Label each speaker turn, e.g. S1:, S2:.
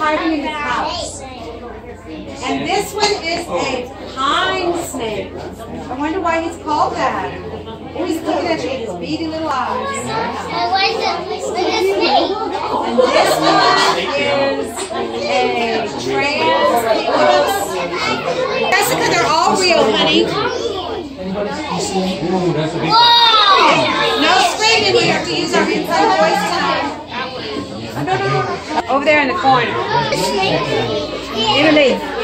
S1: hiding in his house. And this one is a pine snake. I wonder why he's called that. Oh, he's looking at you with his beady little eyes.
S2: And where's the, where's the snake?
S1: And this one is a trans Jessica, they're all real, honey.
S3: Ooh, that's a big
S2: Whoa!
S1: No screaming, we have to use our inside voice tonight. No, no, no. Over there in the corner. Italy.